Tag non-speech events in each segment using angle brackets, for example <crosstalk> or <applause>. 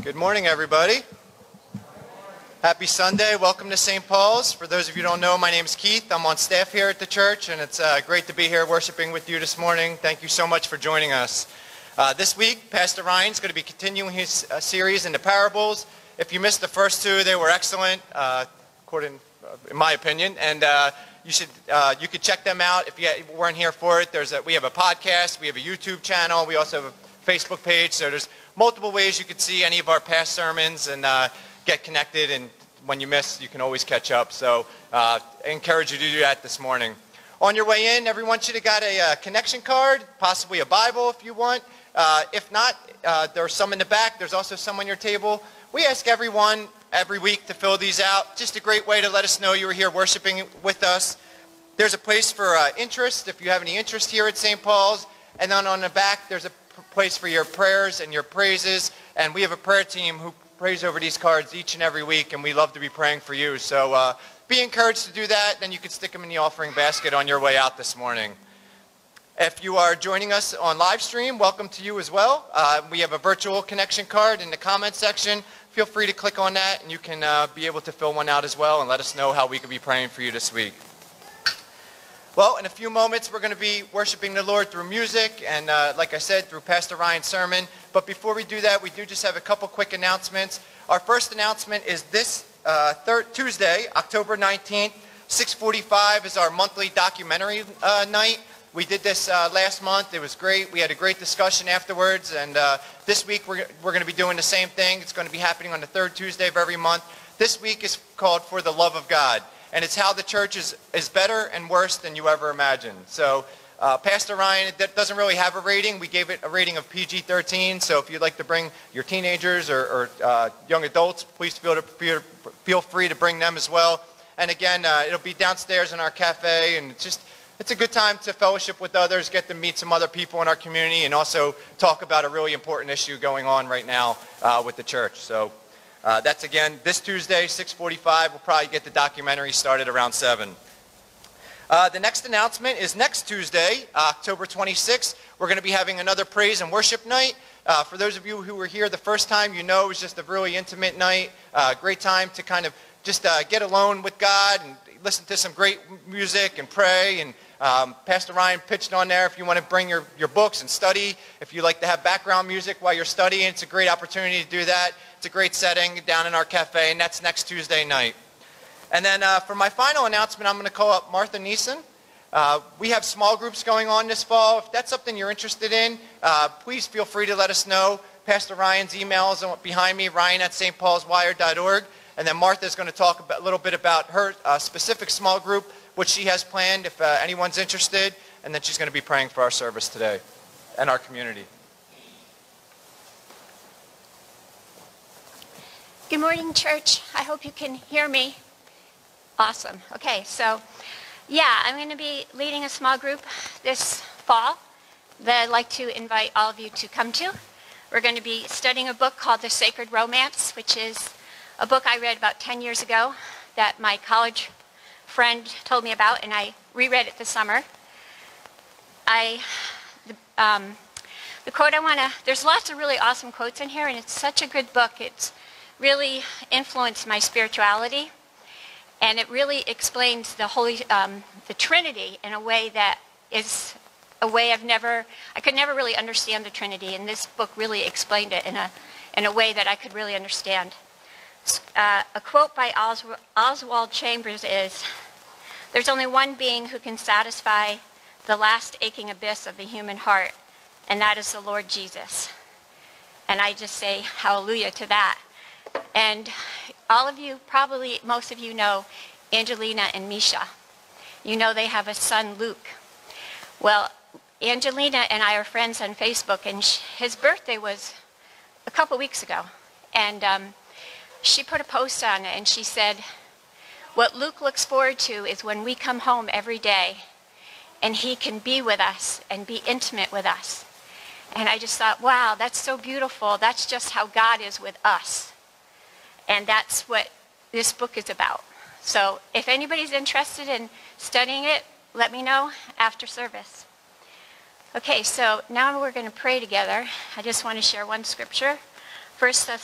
Good morning, everybody. Happy Sunday. Welcome to St. Paul's. For those of you who don't know, my name is Keith. I'm on staff here at the church, and it's uh, great to be here worshiping with you this morning. Thank you so much for joining us. Uh, this week, Pastor Ryan's going to be continuing his uh, series in the parables. If you missed the first two, they were excellent, uh, according, uh, in my opinion, and uh, you should you could check them out if you weren't here for it. There's a, we have a podcast, we have a YouTube channel, we also have a Facebook page. So there's multiple ways you could see any of our past sermons and uh, get connected. And when you miss, you can always catch up. So uh, I encourage you to do that this morning. On your way in, everyone should have got a uh, connection card, possibly a Bible if you want. Uh, if not, uh, there's some in the back. There's also some on your table. We ask everyone every week to fill these out. Just a great way to let us know you were here worshiping with us. There's a place for uh, interest if you have any interest here at St. Paul's. And then on the back, there's a place for your prayers and your praises. And we have a prayer team who prays over these cards each and every week, and we love to be praying for you. So uh, be encouraged to do that. Then you can stick them in the offering basket on your way out this morning. If you are joining us on live stream, welcome to you as well. Uh, we have a virtual connection card in the comment section. Feel free to click on that, and you can uh, be able to fill one out as well and let us know how we could be praying for you this week. Well, in a few moments, we're going to be worshiping the Lord through music and, uh, like I said, through Pastor Ryan's sermon. But before we do that, we do just have a couple quick announcements. Our first announcement is this uh, third, Tuesday, October 19th, 645 is our monthly documentary uh, night. We did this uh, last month. It was great. We had a great discussion afterwards. And uh, this week, we're, we're going to be doing the same thing. It's going to be happening on the third Tuesday of every month. This week is called For the Love of God and it's how the church is, is better and worse than you ever imagined. So uh, Pastor Ryan that doesn't really have a rating. We gave it a rating of PG-13. So if you'd like to bring your teenagers or, or uh, young adults, please feel, to, feel free to bring them as well. And again, uh, it'll be downstairs in our cafe, and it's just it's a good time to fellowship with others, get to meet some other people in our community, and also talk about a really important issue going on right now uh, with the church. So uh, that's again this Tuesday, 6:45. We'll probably get the documentary started around 7. Uh, the next announcement is next Tuesday, October 26th. We're going to be having another praise and worship night. Uh, for those of you who were here the first time, you know it was just a really intimate night. Uh, great time to kind of just uh, get alone with God and listen to some great music and pray. And um, Pastor Ryan pitched on there if you want to bring your, your books and study. If you like to have background music while you're studying, it's a great opportunity to do that. It's a great setting down in our cafe, and that's next Tuesday night. And then uh, for my final announcement, I'm going to call up Martha Neeson. Uh, we have small groups going on this fall. If that's something you're interested in, uh, please feel free to let us know. Pastor Ryan's email is behind me, ryan at stpaulswire.org. And then Martha is going to talk a little bit about her uh, specific small group, what she has planned if uh, anyone's interested. And then she's going to be praying for our service today and our community. Good morning, church. I hope you can hear me. Awesome. Okay, so yeah, I'm going to be leading a small group this fall that I'd like to invite all of you to come to. We're going to be studying a book called The Sacred Romance, which is a book I read about 10 years ago that my college friend told me about, and I reread it this summer. I, the, um, the quote I want to, there's lots of really awesome quotes in here, and it's such a good book. It's really influenced my spirituality. And it really explains the Holy, um, the Trinity in a way that is a way I've never, I could never really understand the Trinity. And this book really explained it in a, in a way that I could really understand. Uh, a quote by Os- Oswald Chambers is There's only one being who can satisfy the last aching abyss of the human heart, and that is the Lord Jesus. And I just say hallelujah to that. And all of you, probably most of you know Angelina and Misha. You know they have a son, Luke. Well, Angelina and I are friends on Facebook, and his birthday was a couple weeks ago. And um, she put a post on it, and she said, What Luke looks forward to is when we come home every day and he can be with us and be intimate with us. And I just thought, wow, that's so beautiful. That's just how God is with us. And that's what this book is about. So if anybody's interested in studying it, let me know after service. Okay, so now we're going to pray together. I just want to share one scripture. First, 1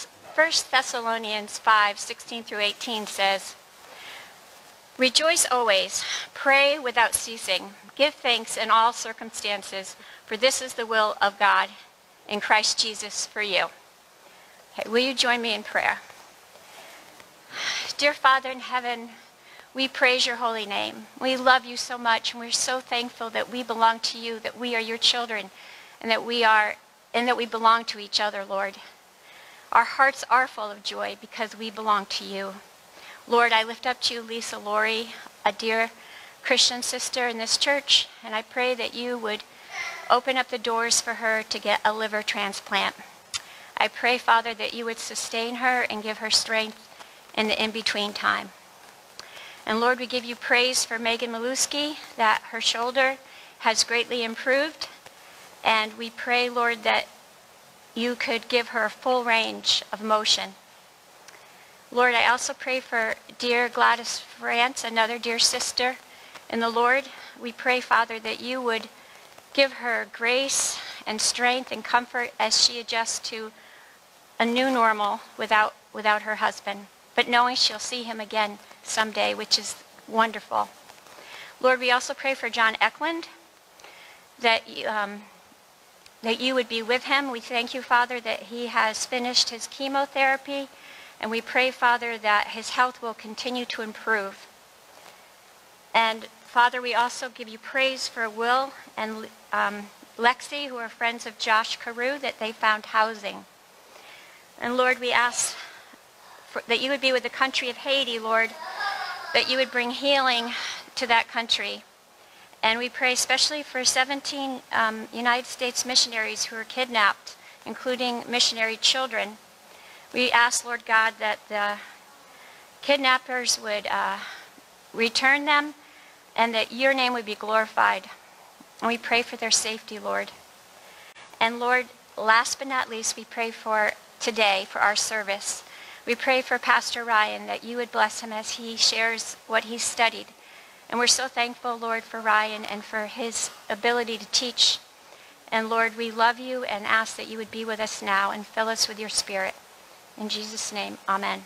Thessalonians 5 16 through 18 says, Rejoice always, pray without ceasing, give thanks in all circumstances, for this is the will of God in Christ Jesus for you. Okay, will you join me in prayer? Dear Father in heaven, we praise your holy name. We love you so much, and we're so thankful that we belong to you, that we are your children, and that we are and that we belong to each other, Lord. Our hearts are full of joy because we belong to you. Lord, I lift up to you Lisa Laurie, a dear Christian sister in this church, and I pray that you would open up the doors for her to get a liver transplant. I pray, Father, that you would sustain her and give her strength in the in-between time. And Lord, we give you praise for Megan Maluski, that her shoulder has greatly improved. And we pray, Lord, that you could give her a full range of motion. Lord, I also pray for dear Gladys France, another dear sister in the Lord. We pray, Father, that you would give her grace and strength and comfort as she adjusts to a new normal without, without her husband, but knowing she'll see him again someday, which is wonderful. Lord, we also pray for John Eklund, that, um, that you would be with him. We thank you, Father, that he has finished his chemotherapy, and we pray, Father, that his health will continue to improve. And Father, we also give you praise for Will and um, Lexi, who are friends of Josh Carew, that they found housing. And Lord, we ask for, that you would be with the country of Haiti, Lord, that you would bring healing to that country. And we pray especially for 17 um, United States missionaries who were kidnapped, including missionary children. We ask, Lord God, that the kidnappers would uh, return them and that your name would be glorified. And we pray for their safety, Lord. And Lord, last but not least, we pray for today, for our service. We pray for Pastor Ryan that you would bless him as he shares what he's studied. And we're so thankful, Lord, for Ryan and for his ability to teach. And Lord, we love you and ask that you would be with us now and fill us with your spirit. In Jesus' name, amen.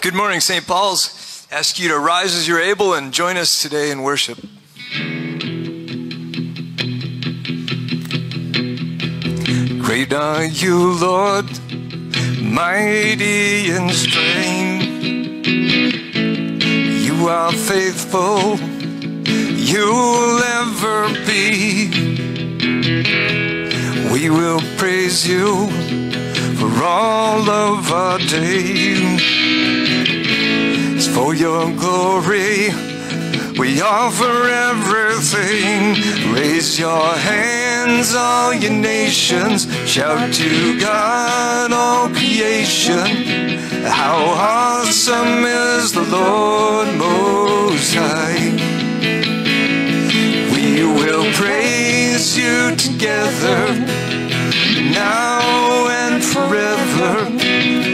Good morning, St. Paul's. Ask you to rise as you're able and join us today in worship. Great are you, Lord, mighty in strength. You are faithful, you'll ever be. We will praise you for all of our days. It's for your glory. We offer everything. Raise your all you nations. Shout to God, all creation. How awesome is the Lord Most High. We will praise you together now and forever.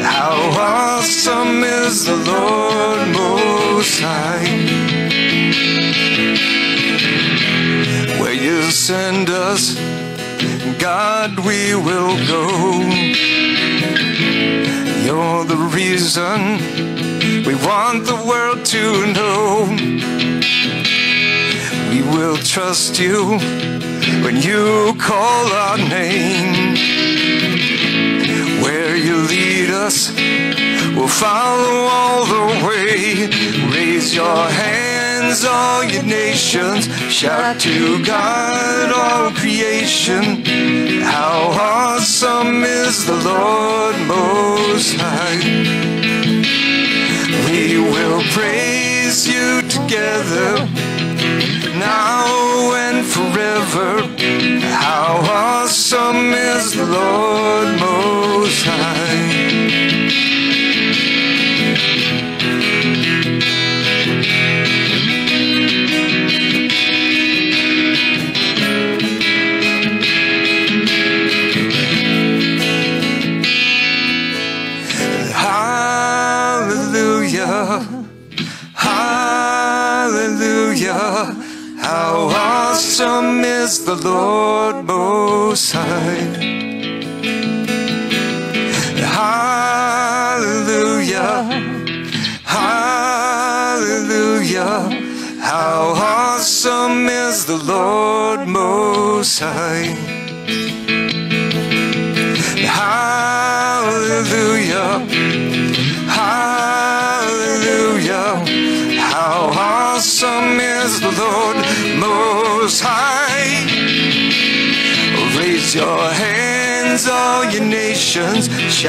How awesome is the Lord Most High. You send us, God, we will go. You're the reason we want the world to know. We will trust you when you call our name. Where you lead us, we'll follow all the way. Raise your hands, all your nations. Shout to God, all creation. How awesome is the Lord Most High. We will praise you together now and forever. How awesome is the Lord Most High.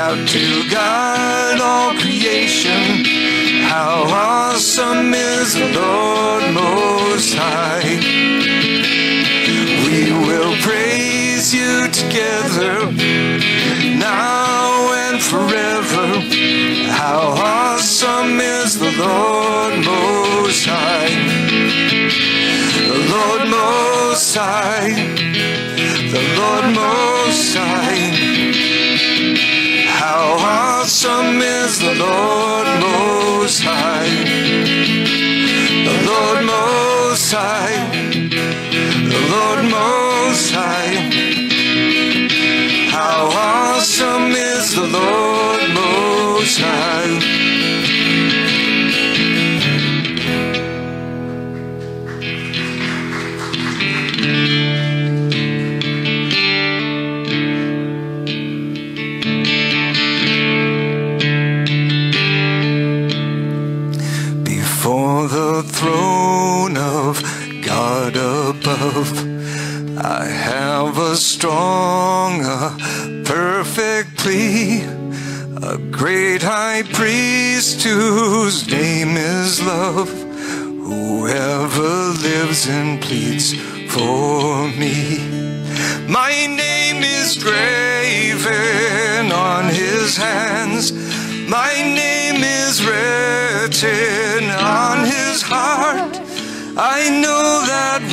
Shout to God, the Lord Most High.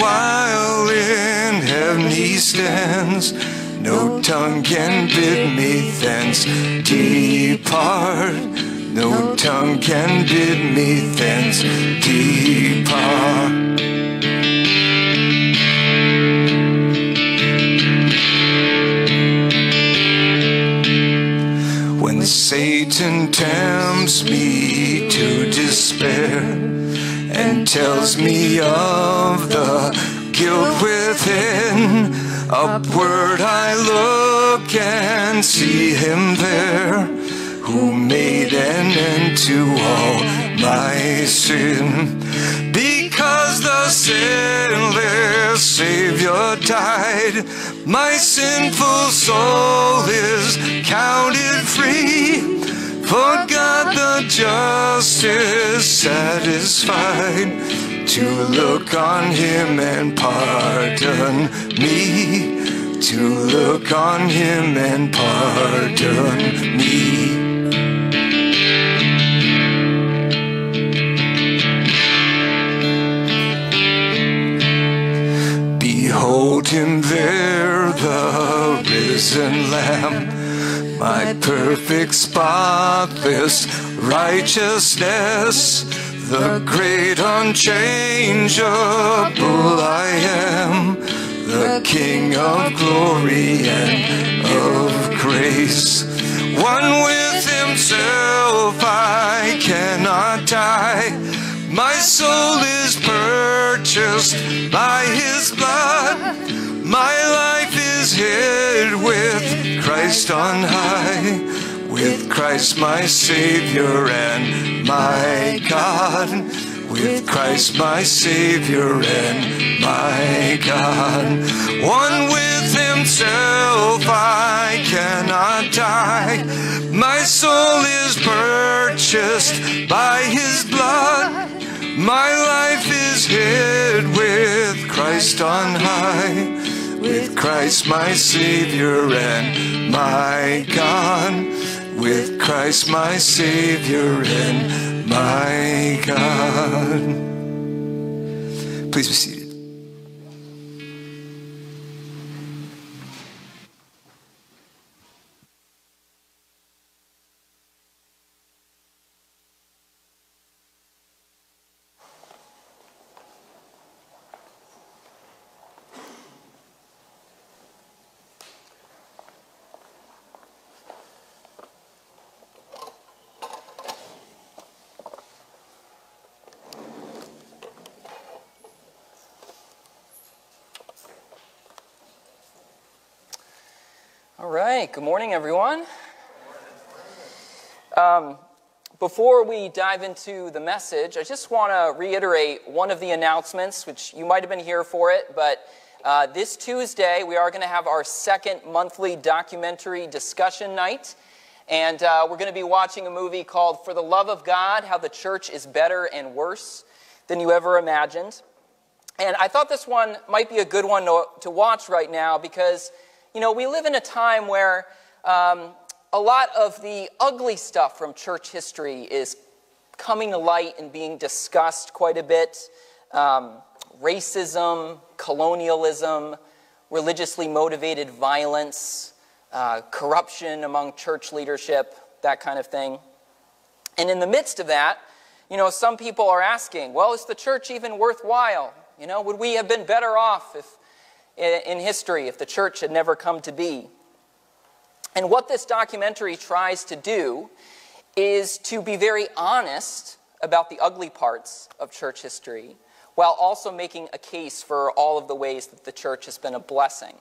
While in heaven he stands, no tongue can bid me thence depart. No tongue can bid me thence depart. When Satan tempts me to despair tells me of the guilt within, upward I look and see him there who made an end to all my sin. Because the sinless Savior died, my sinful soul is counted free. For God the just is satisfied to look on him and pardon me. To look on him and pardon me. Behold him there, the risen Lamb, my perfect, spotless righteousness, the great unchangeable I am, the King of glory and of grace. One with himself I cannot die. My soul is purchased by his blood. My life is hid with Christ on high. With Christ my Savior and my God. With Christ my Savior and my God. One with himself I cannot die. My soul is purchased by his blood. My life is hid with Christ on high, with Christ my Savior and my God, with Christ my Savior and my God. Please seated. All right, good morning, everyone. Um, before we dive into the message, I just want to reiterate one of the announcements, which you might have been here for it, but uh, this Tuesday we are going to have our second monthly documentary discussion night. And uh, we're going to be watching a movie called For the Love of God How the Church is Better and Worse Than You Ever Imagined. And I thought this one might be a good one to, to watch right now because you know, we live in a time where um, a lot of the ugly stuff from church history is coming to light and being discussed quite a bit. Um, racism, colonialism, religiously motivated violence, uh, corruption among church leadership, that kind of thing. And in the midst of that, you know, some people are asking, well, is the church even worthwhile? You know, would we have been better off if in history if the church had never come to be. And what this documentary tries to do is to be very honest about the ugly parts of church history while also making a case for all of the ways that the church has been a blessing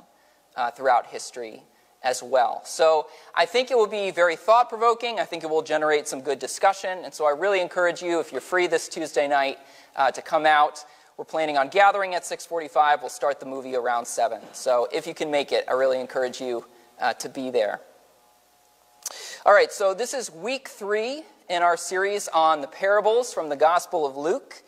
uh, throughout history as well. So I think it will be very thought provoking. I think it will generate some good discussion. And so I really encourage you, if you're free this Tuesday night, uh, to come out. We're planning on gathering at 6:45. We'll start the movie around 7. So if you can make it, I really encourage you uh, to be there. All right, so this is week 3 in our series on the parables from the Gospel of Luke.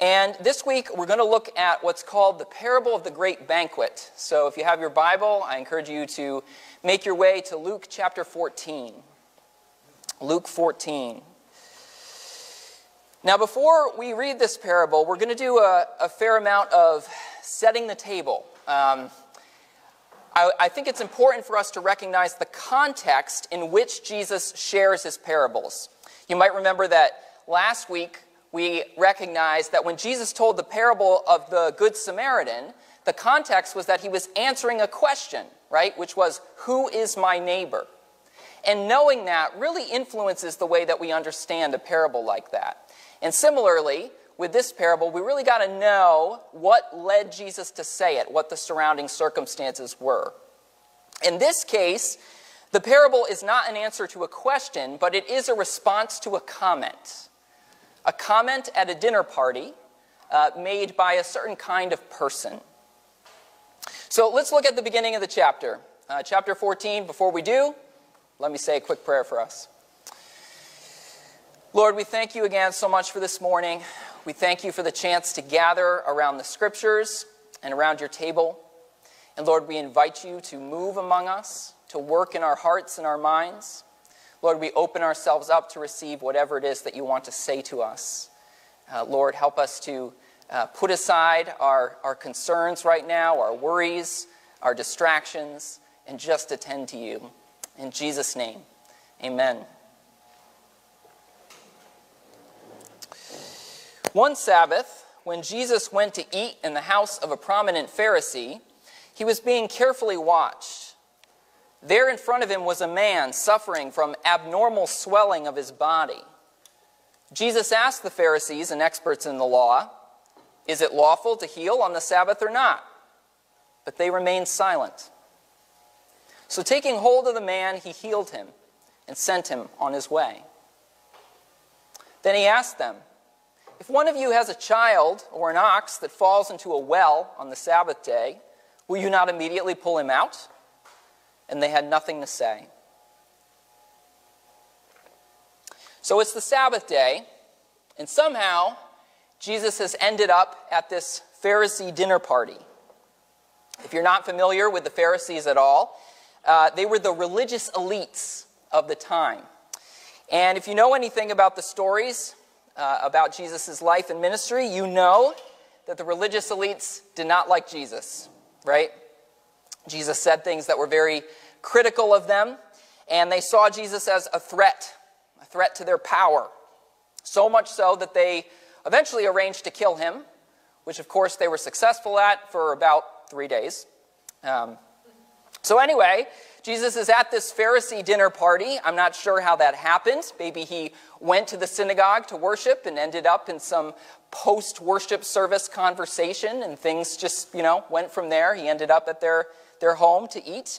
And this week we're going to look at what's called the parable of the great banquet. So if you have your Bible, I encourage you to make your way to Luke chapter 14. Luke 14. Now, before we read this parable, we're going to do a, a fair amount of setting the table. Um, I, I, think it's important for us to recognize the context in which Jesus shares his parables. You might remember that last week we recognized that when Jesus told the parable of the Good Samaritan, the context was that he was answering a question, right? Which was, Who is my neighbor? And knowing that really influences the way that we understand a parable like that. And similarly, with this parable, we really got to know what led Jesus to say it, what the surrounding circumstances were. In this case, the parable is not an answer to a question, but it is a response to a comment. A comment at a dinner party uh, made by a certain kind of person. So let's look at the beginning of the chapter. Uh, chapter 14. Before we do, let me say a quick prayer for us. Lord, we thank you again so much for this morning. We thank you for the chance to gather around the scriptures and around your table. And Lord, we invite you to move among us, to work in our hearts and our minds. Lord, we open ourselves up to receive whatever it is that you want to say to us. Uh, Lord, help us to uh, put aside our, our concerns right now, our worries, our distractions, and just attend to you. In Jesus' name, amen. One Sabbath, when Jesus went to eat in the house of a prominent Pharisee, he was being carefully watched. There in front of him was a man suffering from abnormal swelling of his body. Jesus asked the Pharisees and experts in the law, Is it lawful to heal on the Sabbath or not? But they remained silent. So, taking hold of the man, he healed him and sent him on his way. Then he asked them, if one of you has a child or an ox that falls into a well on the Sabbath day, will you not immediately pull him out? And they had nothing to say. So it's the Sabbath day, and somehow Jesus has ended up at this Pharisee dinner party. If you're not familiar with the Pharisees at all, uh, they were the religious elites of the time. And if you know anything about the stories, uh, about Jesus' life and ministry, you know that the religious elites did not like Jesus, right? Jesus said things that were very critical of them, and they saw Jesus as a threat, a threat to their power. So much so that they eventually arranged to kill him, which of course they were successful at for about three days. Um, so, anyway, Jesus is at this Pharisee dinner party. I'm not sure how that happened. Maybe he went to the synagogue to worship and ended up in some post worship service conversation, and things just, you know, went from there. He ended up at their, their home to eat.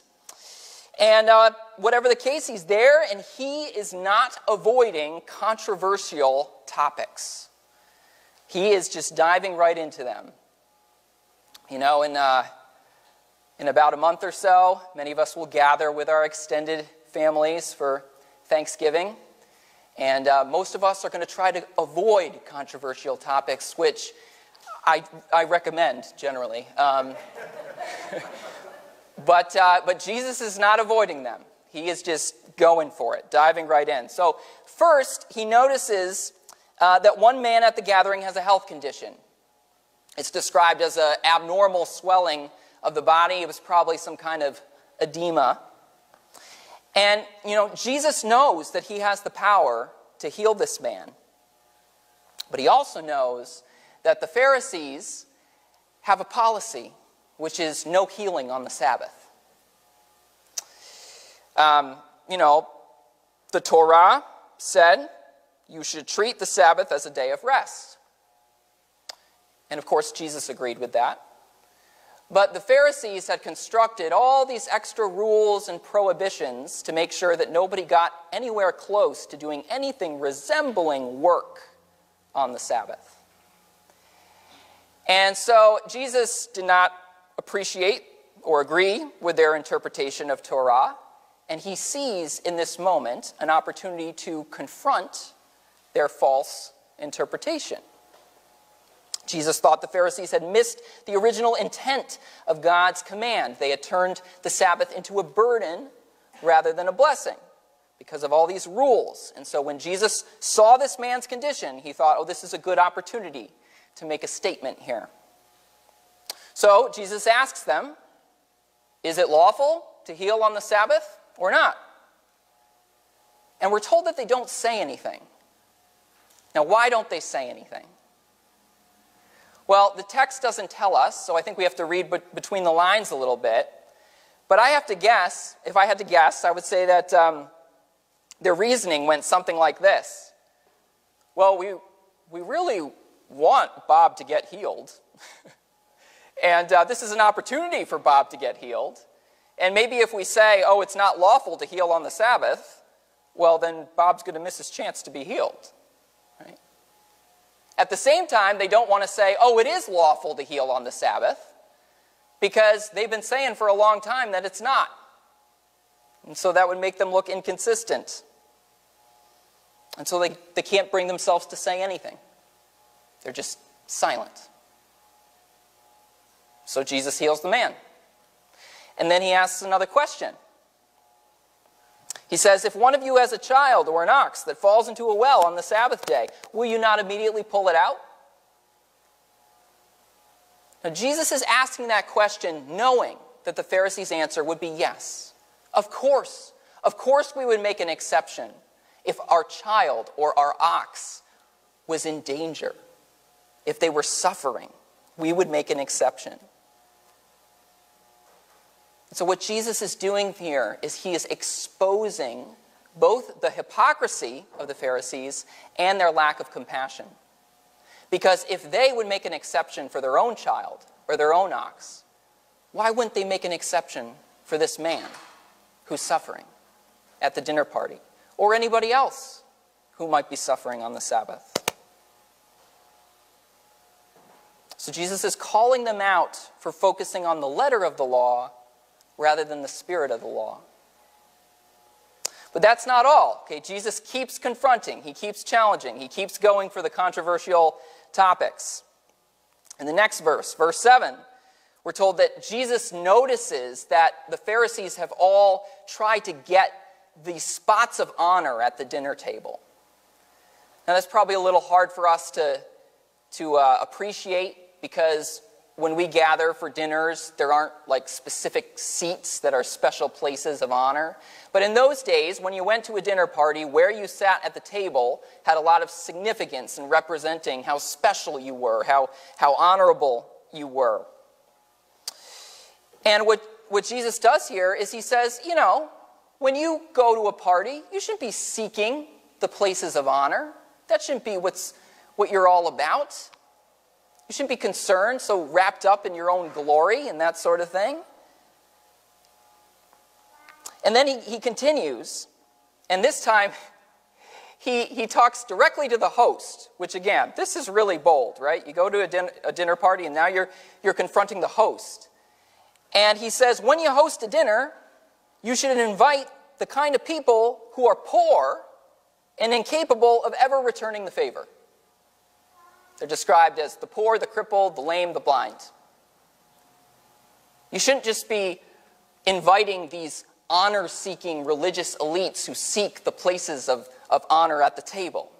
And uh, whatever the case, he's there and he is not avoiding controversial topics. He is just diving right into them. You know, in, uh, in about a month or so, many of us will gather with our extended families for Thanksgiving. And uh, most of us are going to try to avoid controversial topics, which I, I recommend generally. Um, <laughs> but, uh, but Jesus is not avoiding them. He is just going for it, diving right in. So, first, he notices uh, that one man at the gathering has a health condition. It's described as an abnormal swelling of the body. It was probably some kind of edema. And, you know, Jesus knows that he has the power to heal this man. But he also knows that the Pharisees have a policy, which is no healing on the Sabbath. Um, you know, the Torah said you should treat the Sabbath as a day of rest. And of course, Jesus agreed with that. But the Pharisees had constructed all these extra rules and prohibitions to make sure that nobody got anywhere close to doing anything resembling work on the Sabbath. And so Jesus did not appreciate or agree with their interpretation of Torah, and he sees in this moment an opportunity to confront their false interpretation. Jesus thought the Pharisees had missed the original intent of God's command. They had turned the Sabbath into a burden rather than a blessing because of all these rules. And so when Jesus saw this man's condition, he thought, oh, this is a good opportunity to make a statement here. So Jesus asks them, is it lawful to heal on the Sabbath or not? And we're told that they don't say anything. Now, why don't they say anything? Well, the text doesn't tell us, so I think we have to read be- between the lines a little bit. But I have to guess, if I had to guess, I would say that um, their reasoning went something like this Well, we, we really want Bob to get healed. <laughs> and uh, this is an opportunity for Bob to get healed. And maybe if we say, oh, it's not lawful to heal on the Sabbath, well, then Bob's going to miss his chance to be healed. At the same time, they don't want to say, oh, it is lawful to heal on the Sabbath, because they've been saying for a long time that it's not. And so that would make them look inconsistent. And so they, they can't bring themselves to say anything. They're just silent. So Jesus heals the man. And then he asks another question. He says, If one of you has a child or an ox that falls into a well on the Sabbath day, will you not immediately pull it out? Now, Jesus is asking that question knowing that the Pharisees' answer would be yes. Of course. Of course, we would make an exception if our child or our ox was in danger, if they were suffering. We would make an exception. So, what Jesus is doing here is he is exposing both the hypocrisy of the Pharisees and their lack of compassion. Because if they would make an exception for their own child or their own ox, why wouldn't they make an exception for this man who's suffering at the dinner party or anybody else who might be suffering on the Sabbath? So Jesus is calling them out for focusing on the letter of the law rather than the spirit of the law. But that's not all. Okay, Jesus keeps confronting, he keeps challenging, he keeps going for the controversial topics. In the next verse, verse 7, we're told that Jesus notices that the Pharisees have all tried to get these spots of honor at the dinner table. Now, that's probably a little hard for us to, to uh, appreciate because when we gather for dinners, there aren't like specific seats that are special places of honor. But in those days, when you went to a dinner party, where you sat at the table had a lot of significance in representing how special you were, how, how honorable you were. And what, what Jesus does here is he says, you know, when you go to a party, you shouldn't be seeking the places of honor. That shouldn't be what's, what you're all about. You shouldn't be concerned, so wrapped up in your own glory and that sort of thing. And then he, he continues, and this time <laughs> he, he talks directly to the host, which again, this is really bold, right? You go to a, din- a dinner party and now you're, you're confronting the host. And he says, when you host a dinner, you should invite the kind of people who are poor and incapable of ever returning the favor. They're described as the poor, the crippled, the lame, the blind. You shouldn't just be inviting these honor seeking religious elites who seek the places of, of honor at the table.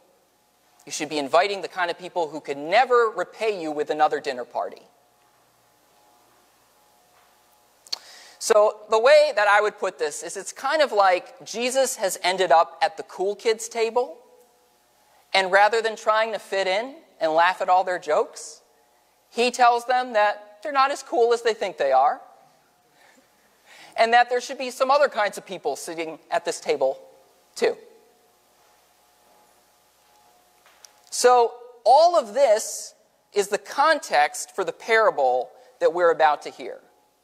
You should be inviting the kind of people who could never repay you with another dinner party. So, the way that I would put this is it's kind of like Jesus has ended up at the cool kids' table, and rather than trying to fit in and laugh at all their jokes, he tells them that they're not as cool as they think they are, and that there should be some other kinds of people sitting at this table too. So, all of this is the context for the parable that we're about to hear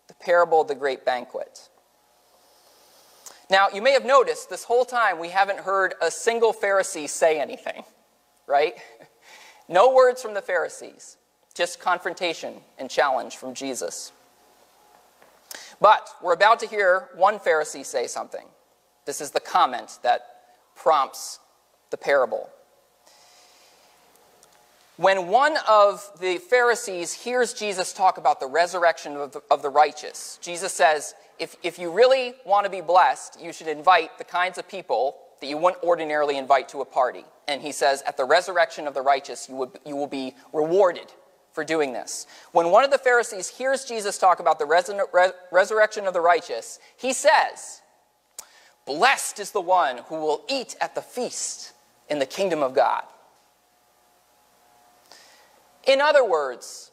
the parable of the great banquet. Now, you may have noticed this whole time we haven't heard a single Pharisee say anything, right? No words from the Pharisees, just confrontation and challenge from Jesus. But we're about to hear one Pharisee say something. This is the comment that prompts the parable. When one of the Pharisees hears Jesus talk about the resurrection of the, of the righteous, Jesus says, if, if you really want to be blessed, you should invite the kinds of people that you wouldn't ordinarily invite to a party. And he says, at the resurrection of the righteous, you, you will be rewarded for doing this. When one of the Pharisees hears Jesus talk about the res- resurrection of the righteous, he says, Blessed is the one who will eat at the feast in the kingdom of God. In other words,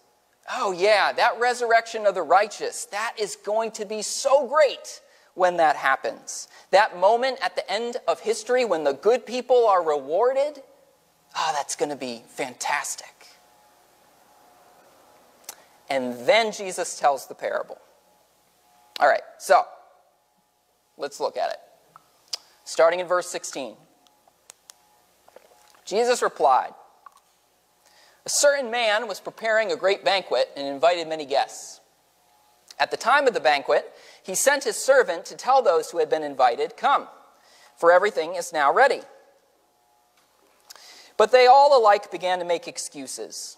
oh yeah, that resurrection of the righteous, that is going to be so great when that happens. That moment at the end of history when the good people are rewarded, oh, that's going to be fantastic. And then Jesus tells the parable. All right, so let's look at it. Starting in verse 16. Jesus replied, a certain man was preparing a great banquet and invited many guests. At the time of the banquet, he sent his servant to tell those who had been invited, Come, for everything is now ready. But they all alike began to make excuses.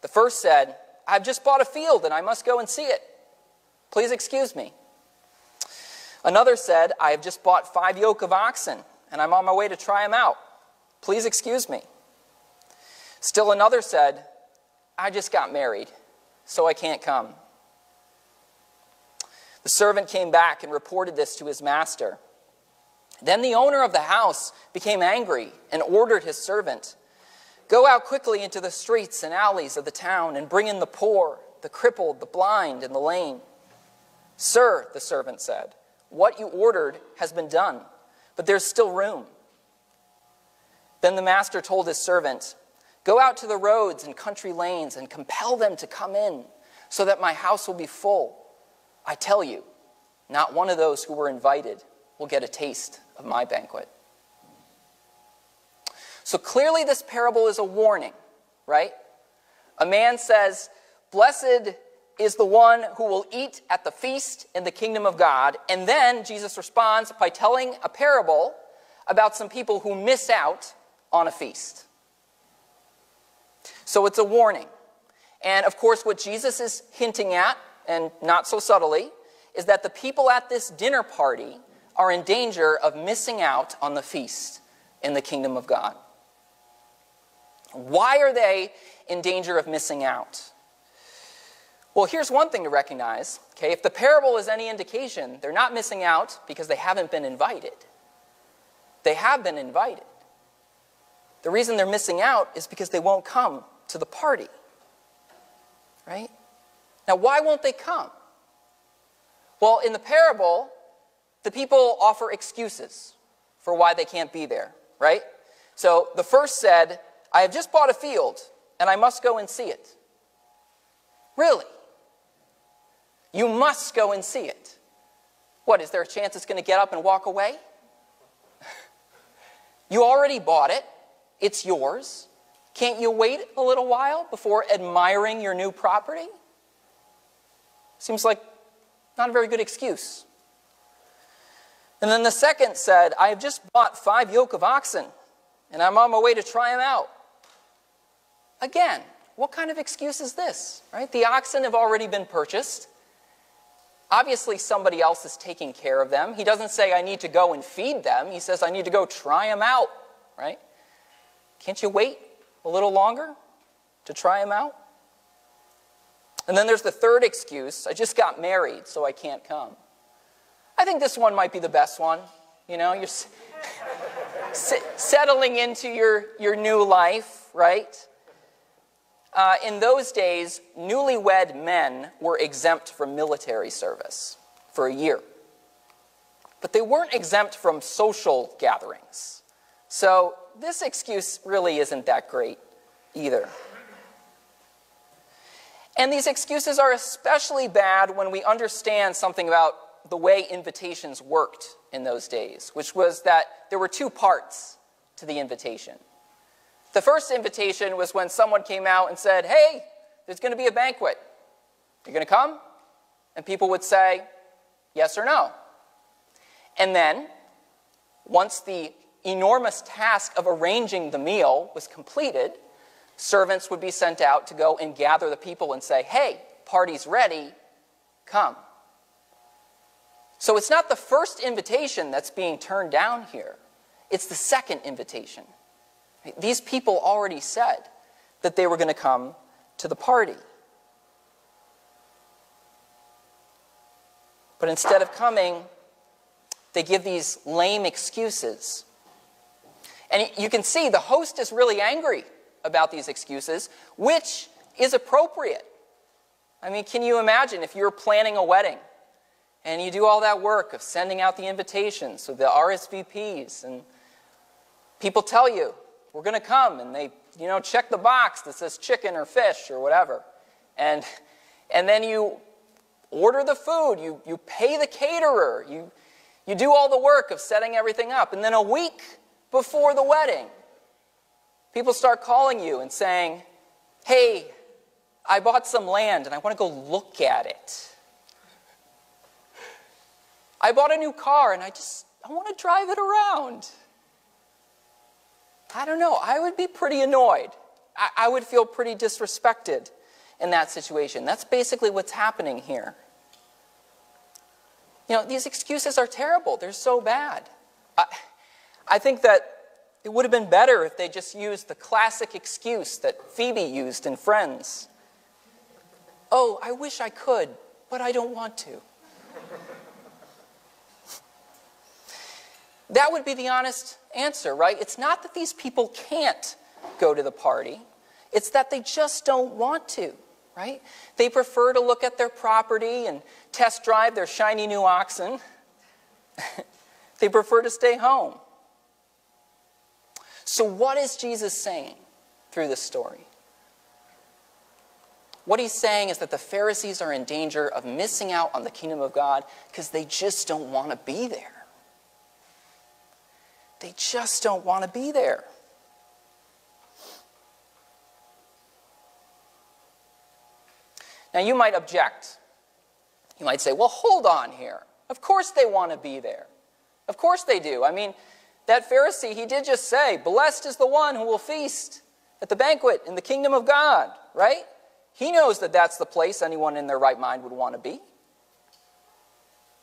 The first said, I've just bought a field and I must go and see it. Please excuse me. Another said, I have just bought five yoke of oxen and I'm on my way to try them out. Please excuse me. Still another said, I just got married, so I can't come. The servant came back and reported this to his master. Then the owner of the house became angry and ordered his servant Go out quickly into the streets and alleys of the town and bring in the poor, the crippled, the blind, and the lame. Sir, the servant said, what you ordered has been done, but there's still room. Then the master told his servant, Go out to the roads and country lanes and compel them to come in, so that my house will be full. I tell you, not one of those who were invited will get a taste of my banquet. So clearly, this parable is a warning, right? A man says, Blessed is the one who will eat at the feast in the kingdom of God. And then Jesus responds by telling a parable about some people who miss out on a feast. So it's a warning. And of course, what Jesus is hinting at, and not so subtly, is that the people at this dinner party are in danger of missing out on the feast in the kingdom of God. Why are they in danger of missing out? Well, here's one thing to recognize. Okay, if the parable is any indication, they're not missing out because they haven't been invited. They have been invited. The reason they're missing out is because they won't come to the party. Right? Now, why won't they come? Well, in the parable, the people offer excuses for why they can't be there, right? So the first said, I have just bought a field and I must go and see it. Really? You must go and see it. What, is there a chance it's going to get up and walk away? <laughs> you already bought it, it's yours. Can't you wait a little while before admiring your new property? Seems like not a very good excuse. And then the second said, I have just bought five yoke of oxen, and I'm on my way to try them out. Again, what kind of excuse is this? Right? The oxen have already been purchased. Obviously, somebody else is taking care of them. He doesn't say, I need to go and feed them. He says, I need to go try them out, right? Can't you wait a little longer to try them out? And then there's the third excuse I just got married, so I can't come. I think this one might be the best one. You know, you're s- <laughs> settling into your, your new life, right? Uh, in those days, newlywed men were exempt from military service for a year. But they weren't exempt from social gatherings. So this excuse really isn't that great either. And these excuses are especially bad when we understand something about the way invitations worked in those days, which was that there were two parts to the invitation. The first invitation was when someone came out and said, Hey, there's going to be a banquet. You're going to come? And people would say, Yes or no. And then, once the enormous task of arranging the meal was completed, servants would be sent out to go and gather the people and say, Hey, party's ready, come. So it's not the first invitation that's being turned down here, it's the second invitation. These people already said that they were going to come to the party. But instead of coming, they give these lame excuses. And you can see the host is really angry about these excuses, which is appropriate. I mean, can you imagine if you're planning a wedding and you do all that work of sending out the invitations, so the RSVPs, and people tell you, we're going to come and they you know check the box that says chicken or fish or whatever and and then you order the food you you pay the caterer you you do all the work of setting everything up and then a week before the wedding people start calling you and saying hey i bought some land and i want to go look at it i bought a new car and i just i want to drive it around I don't know. I would be pretty annoyed. I, I would feel pretty disrespected in that situation. That's basically what's happening here. You know, these excuses are terrible. They're so bad. I, I think that it would have been better if they just used the classic excuse that Phoebe used in Friends. Oh, I wish I could, but I don't want to. That would be the honest answer, right? It's not that these people can't go to the party, it's that they just don't want to, right? They prefer to look at their property and test drive their shiny new oxen. <laughs> they prefer to stay home. So, what is Jesus saying through this story? What he's saying is that the Pharisees are in danger of missing out on the kingdom of God because they just don't want to be there. They just don't want to be there. Now, you might object. You might say, well, hold on here. Of course they want to be there. Of course they do. I mean, that Pharisee, he did just say, Blessed is the one who will feast at the banquet in the kingdom of God, right? He knows that that's the place anyone in their right mind would want to be.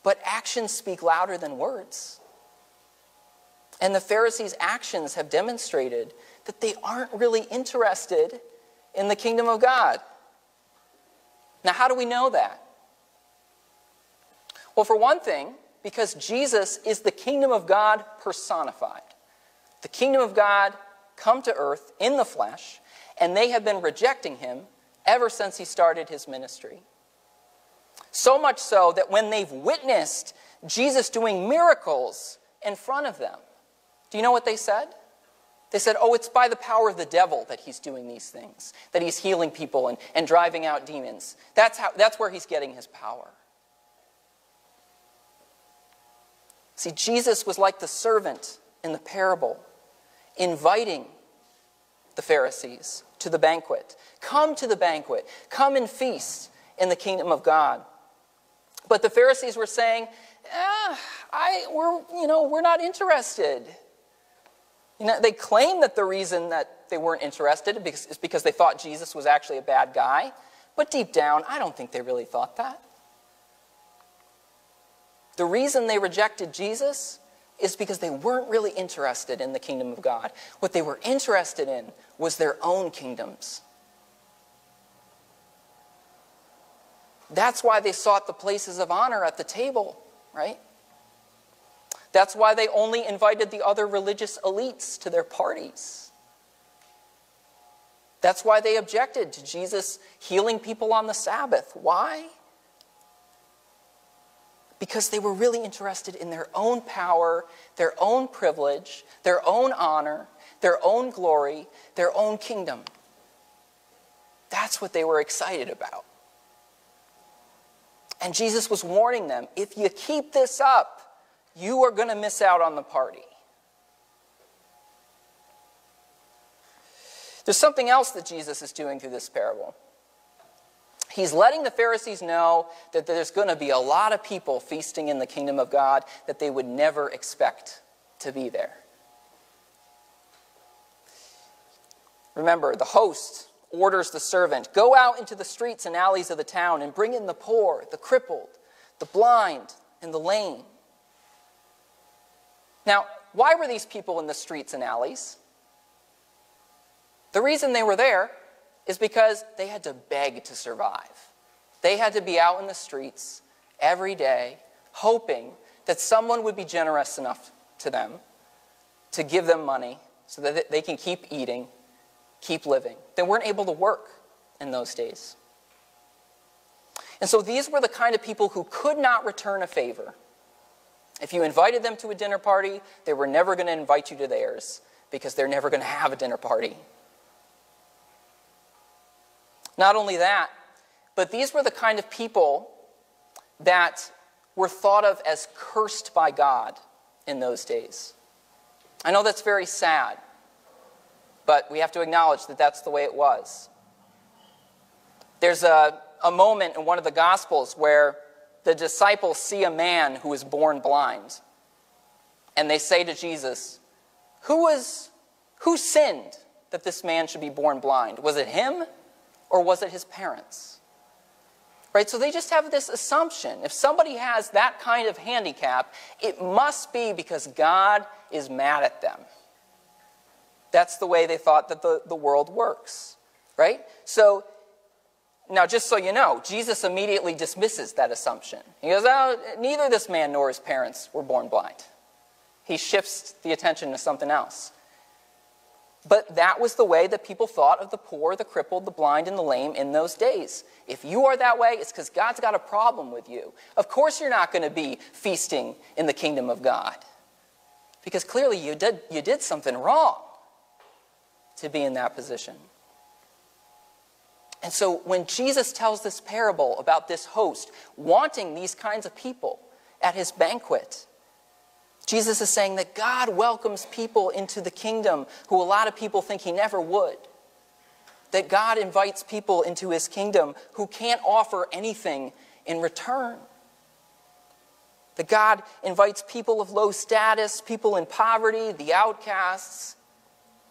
But actions speak louder than words. And the Pharisees' actions have demonstrated that they aren't really interested in the kingdom of God. Now, how do we know that? Well, for one thing, because Jesus is the kingdom of God personified. The kingdom of God come to earth in the flesh, and they have been rejecting him ever since he started his ministry. So much so that when they've witnessed Jesus doing miracles in front of them, do you know what they said? They said, Oh, it's by the power of the devil that he's doing these things, that he's healing people and, and driving out demons. That's, how, that's where he's getting his power. See, Jesus was like the servant in the parable, inviting the Pharisees to the banquet. Come to the banquet. Come and feast in the kingdom of God. But the Pharisees were saying, eh, I, we're, you know, we're not interested. You know, they claim that the reason that they weren't interested is because they thought Jesus was actually a bad guy. But deep down, I don't think they really thought that. The reason they rejected Jesus is because they weren't really interested in the kingdom of God. What they were interested in was their own kingdoms. That's why they sought the places of honor at the table, right? That's why they only invited the other religious elites to their parties. That's why they objected to Jesus healing people on the Sabbath. Why? Because they were really interested in their own power, their own privilege, their own honor, their own glory, their own kingdom. That's what they were excited about. And Jesus was warning them if you keep this up, you are going to miss out on the party. There's something else that Jesus is doing through this parable. He's letting the Pharisees know that there's going to be a lot of people feasting in the kingdom of God that they would never expect to be there. Remember, the host orders the servant Go out into the streets and alleys of the town and bring in the poor, the crippled, the blind, and the lame. Now, why were these people in the streets and alleys? The reason they were there is because they had to beg to survive. They had to be out in the streets every day, hoping that someone would be generous enough to them to give them money so that they can keep eating, keep living. They weren't able to work in those days. And so these were the kind of people who could not return a favor. If you invited them to a dinner party, they were never going to invite you to theirs because they're never going to have a dinner party. Not only that, but these were the kind of people that were thought of as cursed by God in those days. I know that's very sad, but we have to acknowledge that that's the way it was. There's a, a moment in one of the Gospels where the disciples see a man who is born blind. And they say to Jesus, Who was who sinned that this man should be born blind? Was it him or was it his parents? Right? So they just have this assumption. If somebody has that kind of handicap, it must be because God is mad at them. That's the way they thought that the, the world works. Right? So now, just so you know, Jesus immediately dismisses that assumption. He goes, oh, neither this man nor his parents were born blind. He shifts the attention to something else. But that was the way that people thought of the poor, the crippled, the blind, and the lame in those days. If you are that way, it's because God's got a problem with you. Of course, you're not going to be feasting in the kingdom of God. Because clearly you did, you did something wrong to be in that position. And so when Jesus tells this parable about this host wanting these kinds of people at his banquet, Jesus is saying that God welcomes people into the kingdom who a lot of people think he never would. That God invites people into his kingdom who can't offer anything in return. That God invites people of low status, people in poverty, the outcasts,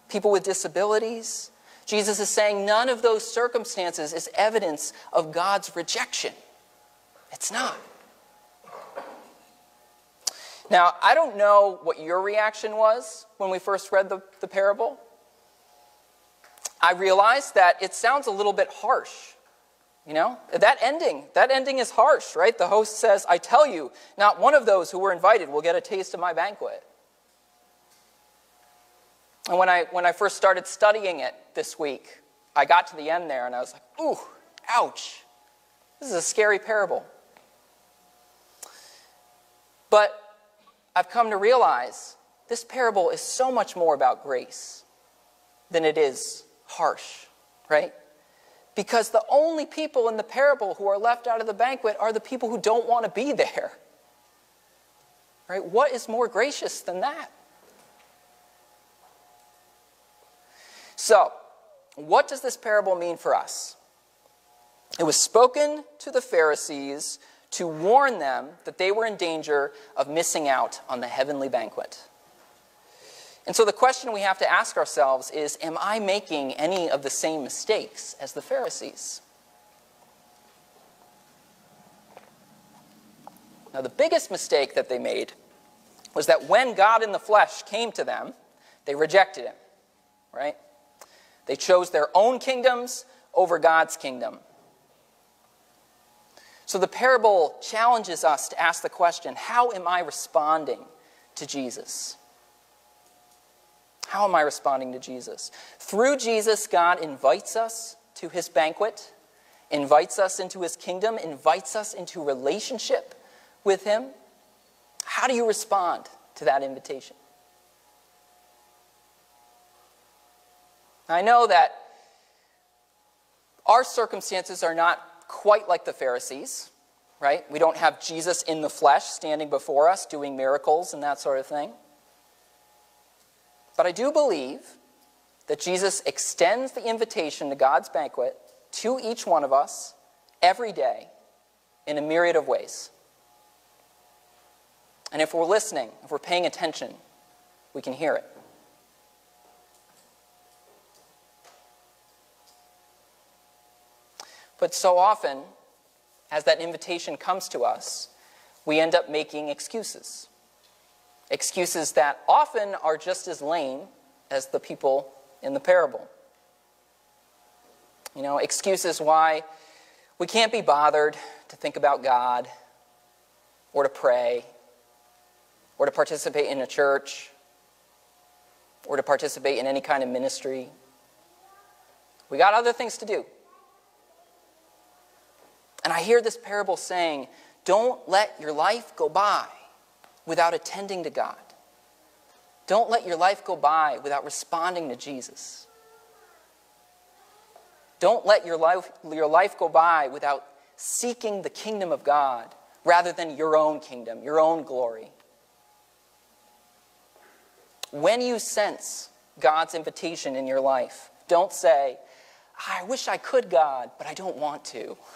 people with disabilities. Jesus is saying none of those circumstances is evidence of God's rejection. It's not. Now, I don't know what your reaction was when we first read the, the parable. I realized that it sounds a little bit harsh. You know, that ending, that ending is harsh, right? The host says, I tell you, not one of those who were invited will get a taste of my banquet. And when I, when I first started studying it this week, I got to the end there and I was like, ooh, ouch. This is a scary parable. But I've come to realize this parable is so much more about grace than it is harsh, right? Because the only people in the parable who are left out of the banquet are the people who don't want to be there. Right? What is more gracious than that? So, what does this parable mean for us? It was spoken to the Pharisees to warn them that they were in danger of missing out on the heavenly banquet. And so the question we have to ask ourselves is Am I making any of the same mistakes as the Pharisees? Now, the biggest mistake that they made was that when God in the flesh came to them, they rejected him, right? They chose their own kingdoms over God's kingdom. So the parable challenges us to ask the question how am I responding to Jesus? How am I responding to Jesus? Through Jesus, God invites us to his banquet, invites us into his kingdom, invites us into relationship with him. How do you respond to that invitation? I know that our circumstances are not quite like the Pharisees, right? We don't have Jesus in the flesh standing before us doing miracles and that sort of thing. But I do believe that Jesus extends the invitation to God's banquet to each one of us every day in a myriad of ways. And if we're listening, if we're paying attention, we can hear it. But so often, as that invitation comes to us, we end up making excuses. Excuses that often are just as lame as the people in the parable. You know, excuses why we can't be bothered to think about God or to pray or to participate in a church or to participate in any kind of ministry. We got other things to do. And I hear this parable saying, don't let your life go by without attending to God. Don't let your life go by without responding to Jesus. Don't let your life, your life go by without seeking the kingdom of God rather than your own kingdom, your own glory. When you sense God's invitation in your life, don't say, I wish I could, God, but I don't want to. <laughs>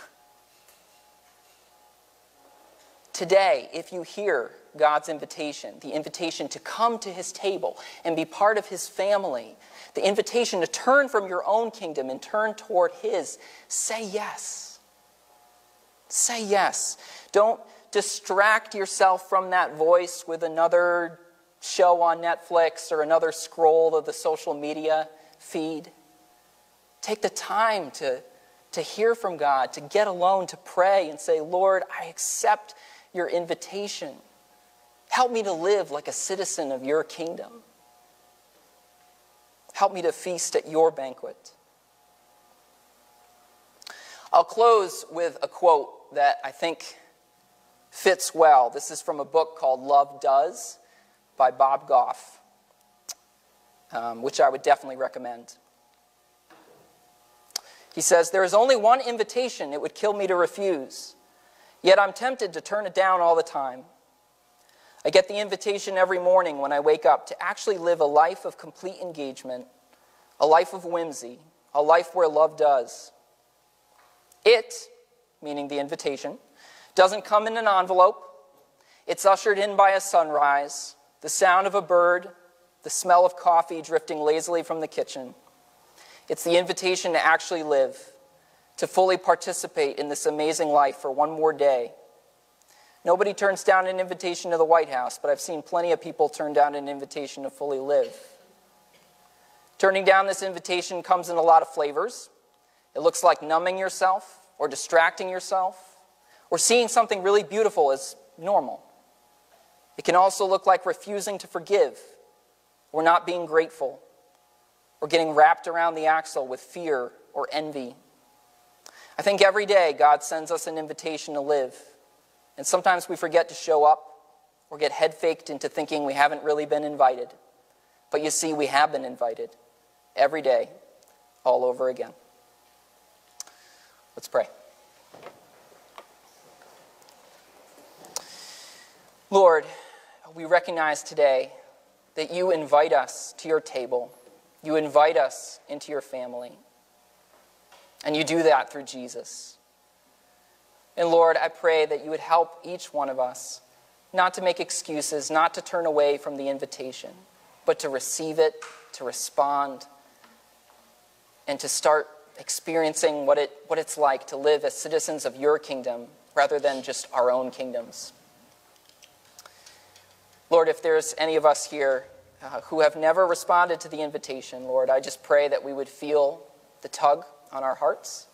Today, if you hear God's invitation, the invitation to come to his table and be part of his family, the invitation to turn from your own kingdom and turn toward his, say yes. Say yes. Don't distract yourself from that voice with another show on Netflix or another scroll of the social media feed. Take the time to, to hear from God, to get alone, to pray and say, Lord, I accept your invitation. Help me to live like a citizen of your kingdom. Help me to feast at your banquet. I'll close with a quote that I think fits well. This is from a book called Love Does by Bob Goff, um, which I would definitely recommend. He says, There is only one invitation it would kill me to refuse. Yet I'm tempted to turn it down all the time. I get the invitation every morning when I wake up to actually live a life of complete engagement, a life of whimsy, a life where love does. It, meaning the invitation, doesn't come in an envelope. It's ushered in by a sunrise, the sound of a bird, the smell of coffee drifting lazily from the kitchen. It's the invitation to actually live to fully participate in this amazing life for one more day. Nobody turns down an invitation to the White House, but I've seen plenty of people turn down an invitation to fully live. Turning down this invitation comes in a lot of flavors. It looks like numbing yourself, or distracting yourself, or seeing something really beautiful as normal. It can also look like refusing to forgive, or not being grateful, or getting wrapped around the axle with fear or envy I think every day God sends us an invitation to live. And sometimes we forget to show up or get head faked into thinking we haven't really been invited. But you see, we have been invited every day, all over again. Let's pray. Lord, we recognize today that you invite us to your table, you invite us into your family. And you do that through Jesus. And Lord, I pray that you would help each one of us not to make excuses, not to turn away from the invitation, but to receive it, to respond, and to start experiencing what, it, what it's like to live as citizens of your kingdom rather than just our own kingdoms. Lord, if there's any of us here uh, who have never responded to the invitation, Lord, I just pray that we would feel the tug on our hearts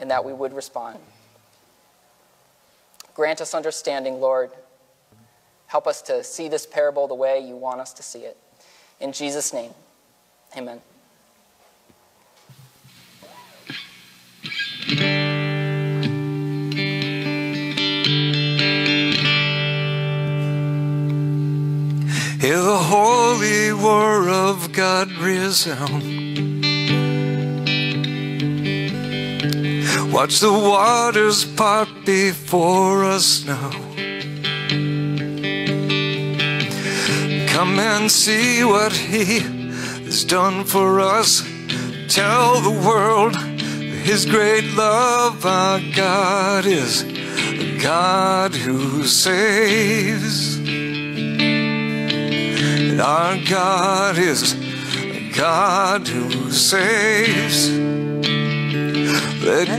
and that we would respond. Grant us understanding, Lord. Help us to see this parable the way you want us to see it. In Jesus' name, amen. Hear the holy word of God resound. Watch the waters part before us now. Come and see what He has done for us. Tell the world His great love. Our God is a God who saves. And our God is a God who saves.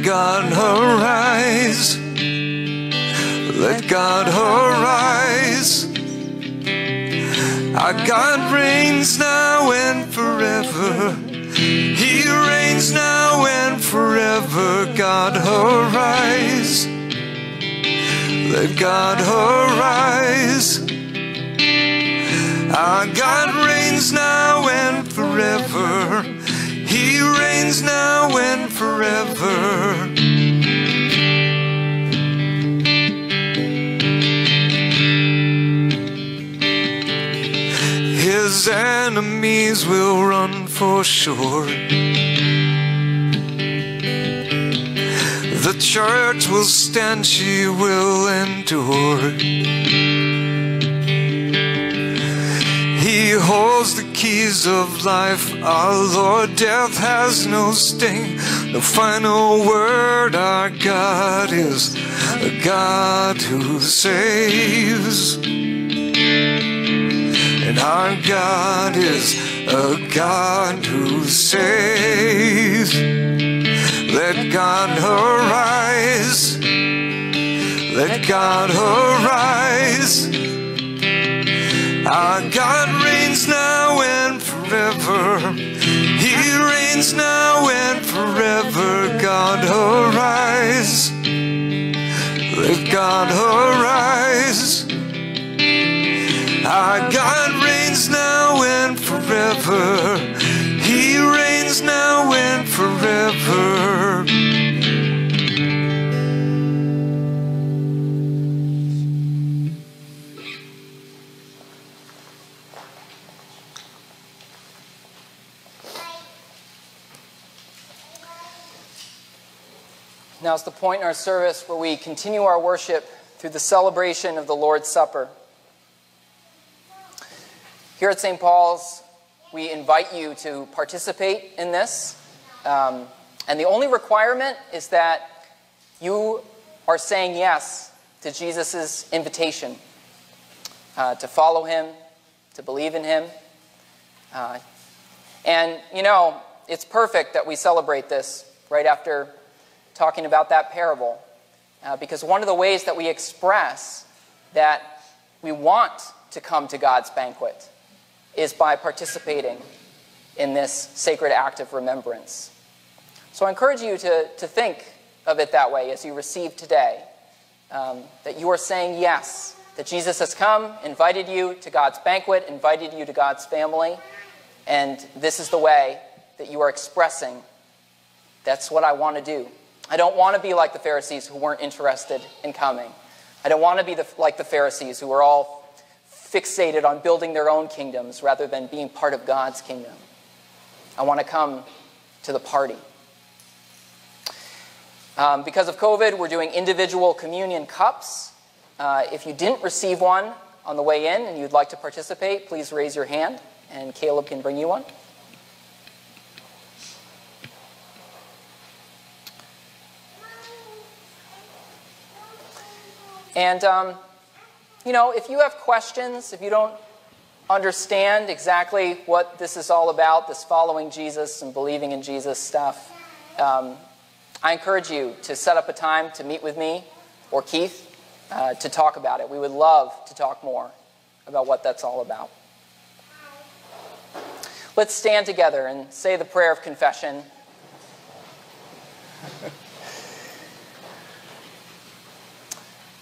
God arise. Let God arise. Our God reigns now and forever. He reigns now and forever. God arise. Let God arise. Our God reigns now and forever. He reigns now and forever. His enemies will run for sure. The church will stand, she will endure. He holds the keys of life. Our Lord, death has no sting, The final word. Our God is a God who saves. And our God is a God who saves. Let God arise. Let God arise. Our God reigns now and forever. He reigns now and forever. God arise. Let God arise. Our God reigns now and forever. He reigns now and forever. Now is the point in our service where we continue our worship through the celebration of the Lord's Supper. Here at St. Paul's, we invite you to participate in this. Um, and the only requirement is that you are saying yes to Jesus' invitation uh, to follow him, to believe in him. Uh, and, you know, it's perfect that we celebrate this right after talking about that parable. Uh, because one of the ways that we express that we want to come to God's banquet is by participating in this sacred act of remembrance. So I encourage you to, to think of it that way as you receive today. Um, that you are saying yes, that Jesus has come, invited you to God's banquet, invited you to God's family, and this is the way that you are expressing that's what I want to do. I don't want to be like the Pharisees who weren't interested in coming. I don't want to be the, like the Pharisees who were all fixated on building their own kingdoms rather than being part of God's kingdom. I want to come to the party. Um, because of COVID, we're doing individual communion cups. Uh, if you didn't receive one, on the way in and you'd like to participate, please raise your hand and Caleb can bring you one. And, um, you know, if you have questions, if you don't understand exactly what this is all about, this following Jesus and believing in Jesus stuff, um, I encourage you to set up a time to meet with me or Keith uh, to talk about it. We would love to talk more about what that's all about. Let's stand together and say the prayer of confession. <laughs>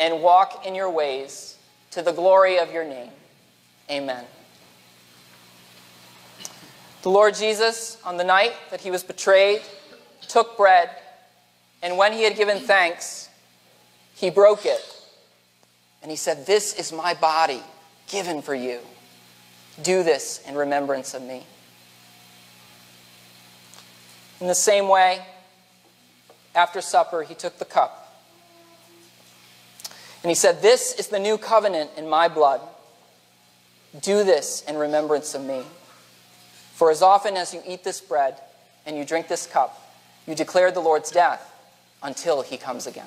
and walk in your ways to the glory of your name. Amen. The Lord Jesus, on the night that he was betrayed, took bread, and when he had given thanks, he broke it. And he said, This is my body given for you. Do this in remembrance of me. In the same way, after supper, he took the cup. And he said, This is the new covenant in my blood. Do this in remembrance of me. For as often as you eat this bread and you drink this cup, you declare the Lord's death until he comes again.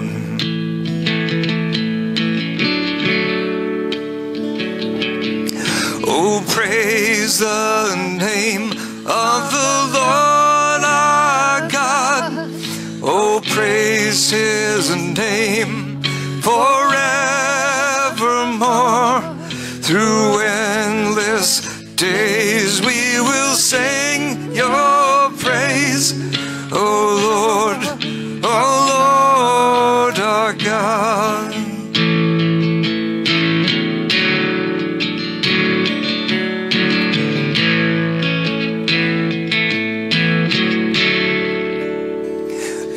Praise the name of the Lord our God. Oh, praise his name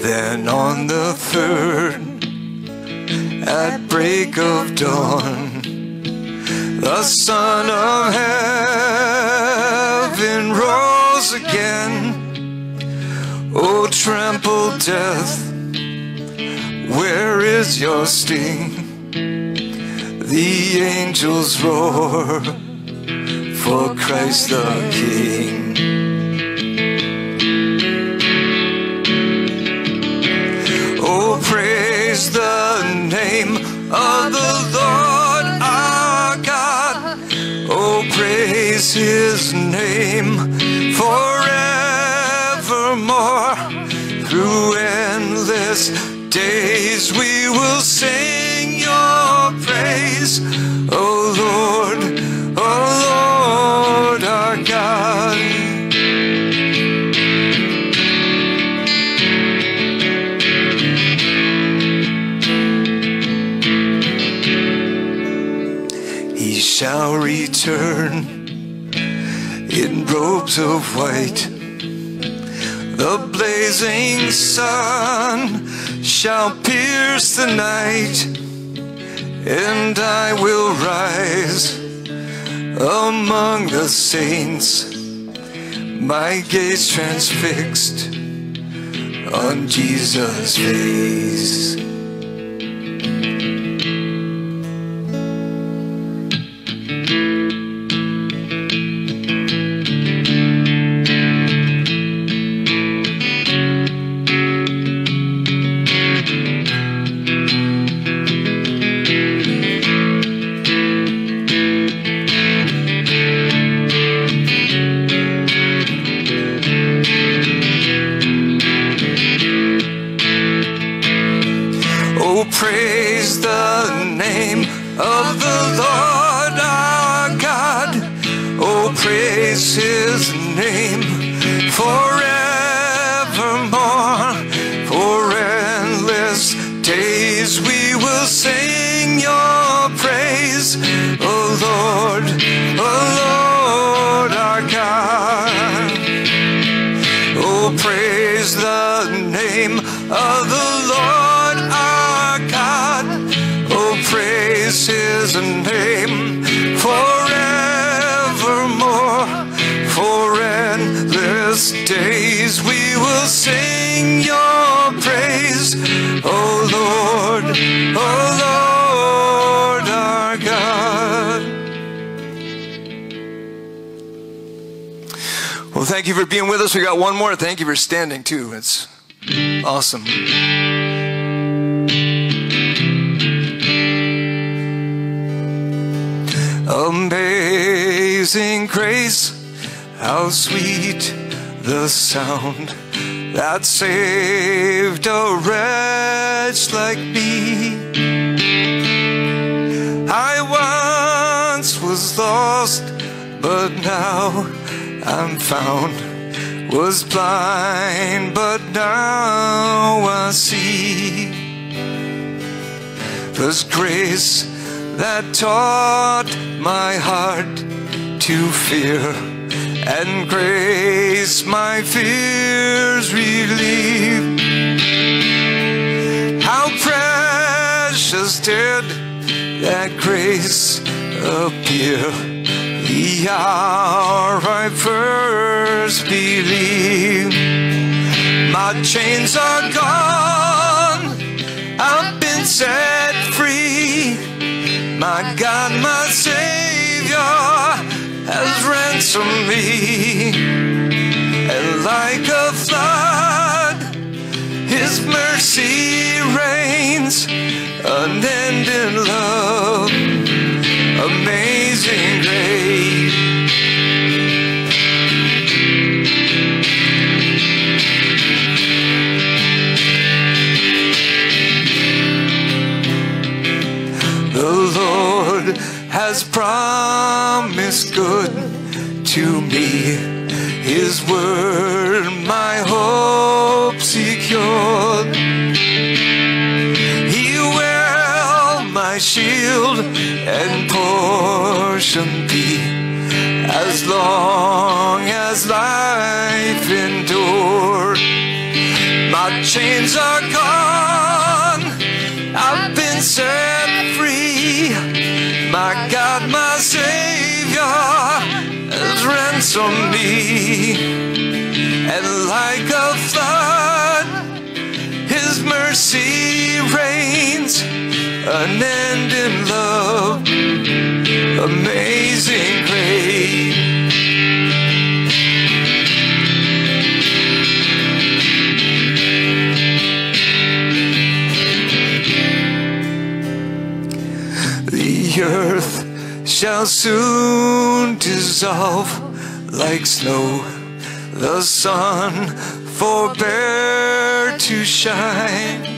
Then on the third, at break of dawn, the Son of Heaven rose again. O trampled death, where is your sting? The angels roar for Christ the King. Praise the name of the Lord our God. Oh, praise his name forevermore. Through endless days we will sing your praise. Oh, Lord, return in robes of white. The blazing sun shall pierce the night, and I will rise among the saints, my gaze transfixed on Jesus' face. Thank you for being with us. We got one more. Thank you for standing too. It's awesome. Amazing grace, how sweet the sound that saved a wretch like me. I once was lost, but now I'm found. Was blind, but now I see. 'Twas grace that taught my heart to fear, and grace my fears relieved. How precious did that grace appear the I first believed. My chains are gone, I've been set free. My God, my Savior has ransomed me. And like a flood, His mercy rains, unending love, amazing grace. The Lord has promised good to me. His word, my hope secured. He will my shield and be as long as life endure. My chains are gone. I've been set free. My God, my Savior has ransomed me. And like a flood, His mercy rains, love, amazing grace. The earth shall soon dissolve like snow. The sun forbear to shine.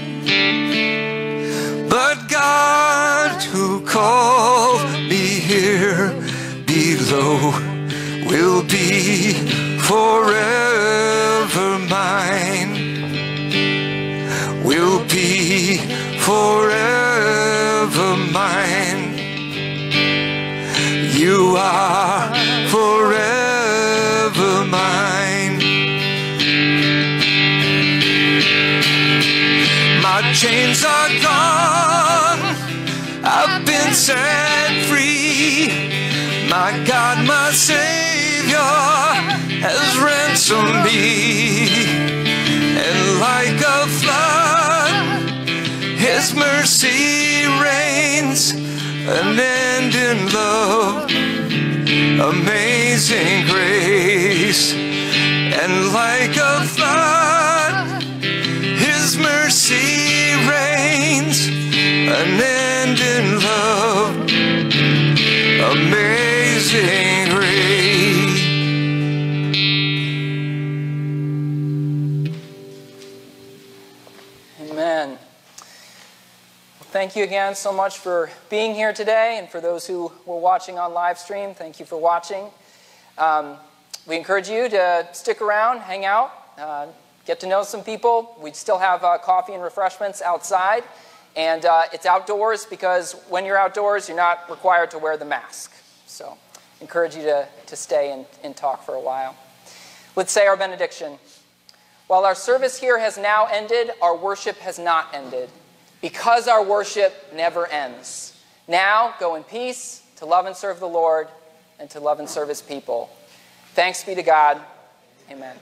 Unending love, amazing grace. And like a flood, His mercy reigns, unending thank you again so much for being here today, and for those who were watching on live stream, thank you for watching. Um, we encourage you to stick around, hang out, uh, get to know some people. We still have uh, coffee and refreshments outside, and uh, it's outdoors because when you're outdoors, you're not required to wear the mask. So, encourage you to, to stay and, and talk for a while. Let's say our benediction. While our service here has now ended, our worship has not ended because our worship never ends. Now, go in peace to love and serve the Lord and to love and serve his people. Thanks be to God. Amen.